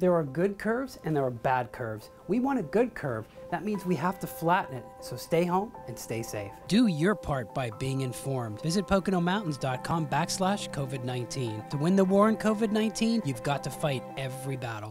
There are good curves and there are bad curves. We want a good curve. That means we have to flatten it. So stay home and stay safe. Do your part by being informed. Visit PoconoMountains.com backslash COVID 19. To win the war on COVID 19, you've got to fight every battle.